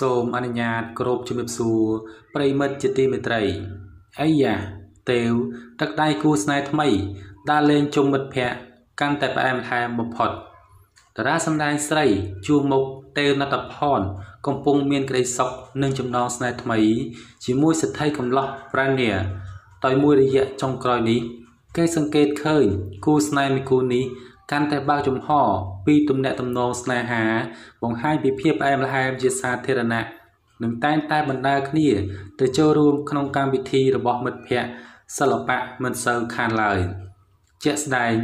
សូមអនុញ្ញាតគោរពជំរាបសួរប្រិមិត្តជាទីមេត្រីអាយ៉ាទេវទឹកដៃគូស្នេហ៍ថ្មីដើរលេងជុំមិត្តភ័ក្តិកាន់តែផ្អែមល្ហែមបំផុតតារាសម្ដែងស្រីជួមុខទេវណតផនកំពុងមានក្តីសុខនឹងចំណងស្នេហ៍ថ្មី ជាមួយសិទ្ធិកំឡោះប្រាញាដោយមួយរយៈចុងក្រោយនេះ គេសង្កេតឃើញគូស្នេហ៍មួយគូនេះ កាន់តែបើកចំហពីទំនាក់ទំនងស្នេហា បង្ហាញពីភាពផ្អែមល្ហែមជាសាធារណៈនិងតែងតែបណ្ដាលគ្នា ទៅចូលរួមក្នុងកម្មវិធីរបស់មិត្តភ័ក្តិសិល្បៈមិនសូវខានឡើយជាក់ស្ដែង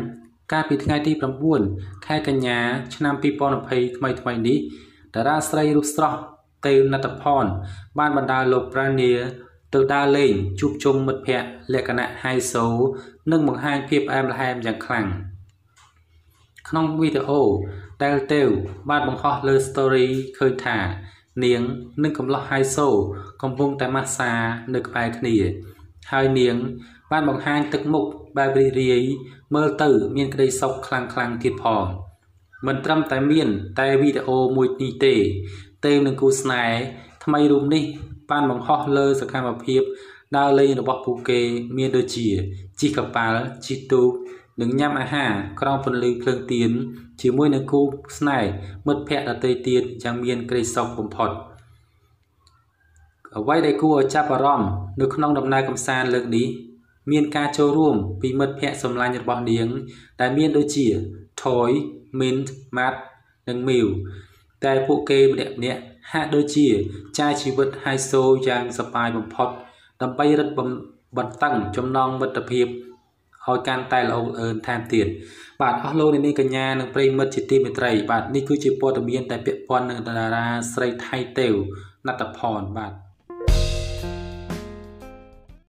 កាលពីថ្ងៃទី9ខែកញ្ញា ឆ្នាំ2020ថ្មីថ្មីនេះតារាស្រីរូបស្រស់ទេវណតផនបានបណ្ដាលលោកប្រានីទៅដើរលេងជួបជុំមិត្តភ័ក្តិលក្ខណៈហៃសូនិងបង្ហាញភាពផ្អែមល្ហែមយ៉ាងខ្លាំង។ ក្នុងវីដេអូដែលទេវបានបង្ហោះលើ story ឃើញថា នាងនិងកំឡោះហៃសូកំពុងតែម៉ាស្សានៅក្បែរគ្នា ហើយនាង បានបង្ហាញទឹកមុខបែបរីរាយមើលទៅមានក្តីសុខខ្លាំងខ្លាំងទៀតផងមិនត្រឹមតែមាន តែវីដេអូមួយនេះទេទេវនឹងគូស្នេហ៍ថ្មីរូបនេះ បានបង្ហោះលើសកម្មភាពដើរលេងរបស់ពួកគេមានដូចជាជិះកប៉ាល់ជិះទូក និងញ៉ាំអាហារក្រោមពន្លឺភ្លើងទៀនជាមួយនឹងគូស្នេហ៍មិត្តភ័ក្តិដទៃទៀតយ៉ាងមានក្តីសុខបំផុតអ្វីដែលគួរឲ្យចាប់អារម្មណ៍នៅក្នុងដំណើរកម្សាន្តលើកនេះ មានការចូលរួមពីមិត្តភ័ក្តិសម្លាញ់របស់នាង ដែលមានដូចជា Toy, Mint, Matt និង Mew តែពួកគេម្នាក់ម្នាក់ហាក់ដូចជាចាយជីវិតហៃសូយ៉ាងសប្បាយបំផុតដើម្បីរឹតបន្តឹងចំណងមិត្តភាព ឲ្យកាន់តែល្អអឿនថែមទៀតបាទអស់លោកនាងកញ្ញានិងប្រិមិត្តជាទីមេត្រី បាទនេះគឺជាព័ត៌មានដែលពាក់ព័ន្ធនឹងតារាស្រីថៃតេវណត្តផនបាទ